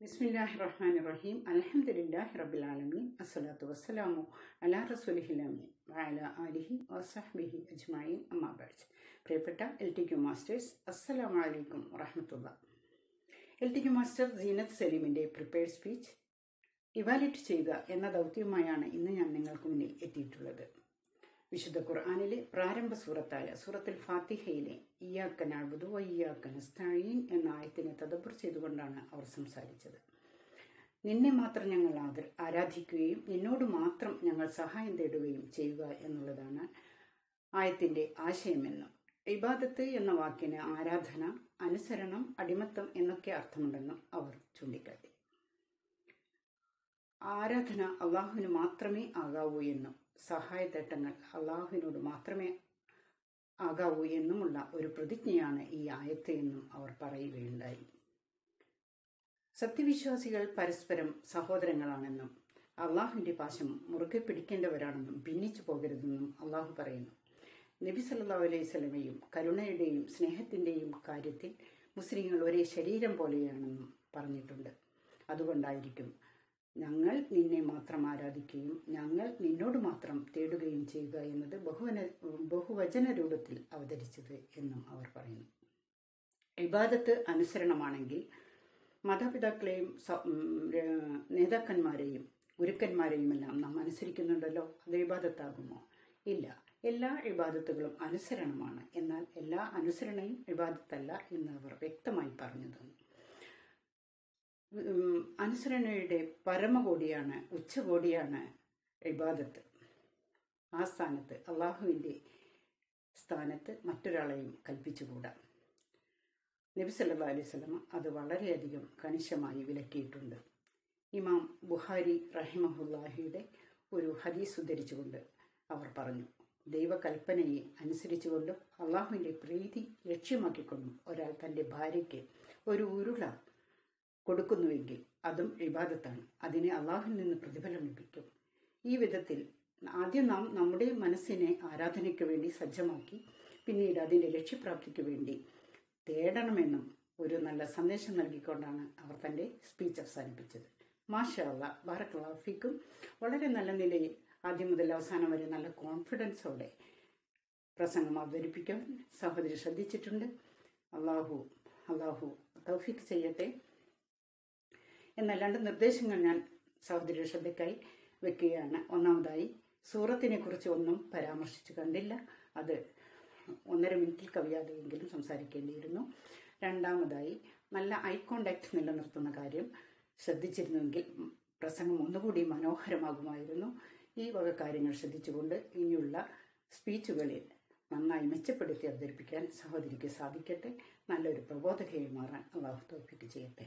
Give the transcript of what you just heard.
ബിസ്മില്ലാഹി റഹ്മാൻ റഹീം അലഹമുല്ലാഹി റബ്ബിൽ ആലമീൻ അസ്സലാത്തു വസ്സലാമു അലാ റസൂലിഹിൽ അമീൻ. അലിഹി വസഹ്ബിഹി അജ്മഈൻ. അമ്മാബാജ് പ്രിയപ്പെട്ട എൽ ടി ക്യു മാസ്റ്റേഴ്സ് അസ്സലാമു അലൈക്കും വറഹ്മത്തുള്ളാ. L T Q master Zeenath സലീമിന്റെ prepared speech evaluate ചെയ്യുക എന്ന ദൗത്യവുമായാണ് ഇന്ന് ഞാൻ നിങ്ങൾക്ക് മുന്നിൽ എത്തിയിട്ടുള്ളത്. വിശുദ്ധ ഖുർആാനിലെ പ്രാരംഭ സൂറത്തായ സൂറത്തിൽ ഫാത്തിഹയിലെ ഇയാക്ക നാഴ്ബുദു വയ്യാക്ക നസ്തഴീൻ എന്ന ആയത്തിനെ തദബുർ ചെയ്തുകൊണ്ടാണ് അവർ സംസാരിച്ചത്. നിന്നെ മാത്രം ഞങ്ങൾ ആരാധിക്കുകയും നിന്നോട് മാത്രം ഞങ്ങൾ സഹായം തേടുകയും ചെയ്യുക എന്നുള്ളതാണ് ആയത്തിന്റെ ആശയമെന്നും ഇബാദത്ത് എന്ന വാക്കിന് ആരാധന അനുസരണം അടിമത്തം എന്നൊക്കെ അർത്ഥമുണ്ടെന്നും അവർ ചൂണ്ടിക്കാട്ടി. ആരാധന അള്ളാഹുവിന് മാത്രമേ ആകാവൂ എന്നും സഹായതട്ടങ്ങൾ അള്ളാഹുവിനോട് മാത്രമേ ആകാവൂ എന്നുമുള്ള ഒരു പ്രതിജ്ഞയാണ് ഈ ആയത്ത് എന്നും അവർ പറയുകയുണ്ടായി. സത്യവിശ്വാസികൾ പരസ്പരം സഹോദരങ്ങളാണെന്നും അള്ളാഹുവിന്റെ പാശം മുറുകെ പിടിക്കേണ്ടവരാണെന്നും ഭിന്നിച്ചു പോകരുതെന്നും അള്ളാഹു പറയുന്നു. നബി സല്ലാ അലൈഹി സ്വലമയും കരുണയുടെയും സ്നേഹത്തിന്റെയും കാര്യത്തിൽ മുസ്ലിങ്ങൾ ഒരേ ശരീരം പോലെയാണെന്നും പറഞ്ഞിട്ടുണ്ട്. അതുകൊണ്ടായിരിക്കും ഞങ്ങൾ നിന്നെ മാത്രം ആരാധിക്കുകയും ഞങ്ങൾ നിന്നോട് മാത്രം തേടുകയും ചെയ്യുക എന്നത് ബഹുവന ബഹുവചന രൂപത്തിൽ അവതരിച്ചത് എന്നും അവർ പറയുന്നു. ഇബാദത്ത് അനുസരണമാണെങ്കിൽ മാതാപിതാക്കളെയും നേതാക്കന്മാരെയും ഗുരുക്കന്മാരെയുമെല്ലാം നാം അനുസരിക്കുന്നുണ്ടല്ലോ? അത് ഇബാദത്താകുമോ? ഇല്ല. എല്ലാ ഇബാദത്തുകളും അനുസരണമാണ്. എന്നാൽ എല്ലാ അനുസരണയും ഇബാദത്തല്ല എന്ന് അവർ വ്യക്തമായി പറഞ്ഞു തന്നു അനുസരണയുടെ പരമകോടിയാണ് ഉച്ചകോടിയാണ് ഇബാദത്ത്. ആ സ്ഥാനത്ത് അള്ളാഹുവിന്റെ സ്ഥാനത്ത് മറ്റൊരാളെയും കൽപ്പിച്ചുകൂടാ. നബി സല്ലാ അലൈഹി സ്വലമ അത് വളരെയധികം കണിശമായി വിലക്കിയിട്ടുണ്ട്. ഇമാം ബുഹാരി റഹിമഹുല്ലാഹിയുടെ ഒരു ഹദീസ് ഉദ്ധരിച്ചുകൊണ്ട് അവർ പറഞ്ഞു ദൈവകൽപ്പനയെ അനുസരിച്ചുകൊണ്ടും അള്ളാഹുവിന്റെ പ്രീതി ലക്ഷ്യമാക്കിക്കൊണ്ടും ഒരാൾ തന്റെ ഭാര്യയ്ക്ക് ഒരു ഉരുള കൊടുക്കുന്നുവെങ്കിൽ അതും ഇബാദത്താണ്. അതിനെ അള്ളാഹുവിൽ നിന്ന് പ്രതിഫലം ലഭിക്കും ഈ വിധത്തിൽ ആദ്യം നാം നമ്മുടെ മനസ്സിനെ ആരാധനയ്ക്ക് വേണ്ടി സജ്ജമാക്കി പിന്നീട് അതിന്റെ ലക്ഷ്യപ്രാപ്തിക്ക് വേണ്ടി തേടണമെന്നും ഒരു നല്ല സന്ദേശം നൽകിക്കൊണ്ടാണ് അവർ തന്റെ സ്പീച്ച് അവസാനിപ്പിച്ചത്. മാഷാ ബാറക്കലാഫിക്കും വളരെ നല്ല നിലയിൽ ആദ്യം മുതൽ അവസാനം വരെ നല്ല കോൺഫിഡൻസോടെ പ്രസംഗം അവതരിപ്പിക്കാൻ സഹോദരി ശ്രദ്ധിച്ചിട്ടുണ്ട്. അള്ളാഹു അള്ളാഹു തൗഫിക്ക് ചെയ്യട്ടെ. എന്ന രണ്ട് നിർദ്ദേശങ്ങൾ ഞാൻ സൗന്ദര്യ ശ്രദ്ധയ്ക്കായി വെക്കുകയാണ്. ഒന്നാമതായി സൂറത്തിനെ കുറിച്ച് ഒന്നും പരാമർശിച്ചു കണ്ടില്ല. അത് ഒന്നര മിനിറ്റിൽ കവിയാതെയെങ്കിലും സംസാരിക്കേണ്ടിയിരുന്നു. രണ്ടാമതായി നല്ല ഐ കോണ്ടാക്ട് നിലനിർത്തുന്ന കാര്യം ശ്രദ്ധിച്ചിരുന്നുവെങ്കിൽ പ്രസംഗം ഒന്നുകൂടി മനോഹരമാകുമായിരുന്നു. ഈ വക കാര്യങ്ങൾ ശ്രദ്ധിച്ചുകൊണ്ട് ഇനിയുള്ള സ്പീച്ചുകളിൽ നന്നായി മെച്ചപ്പെടുത്തി അവതരിപ്പിക്കാൻ സഹോദരിക്ക് സാധിക്കട്ടെ. നല്ലൊരു പ്രബോധകയായി മാറാൻ അള്ളാഹു തോൽപ്പിക്ക് ചെയ്യട്ടെ.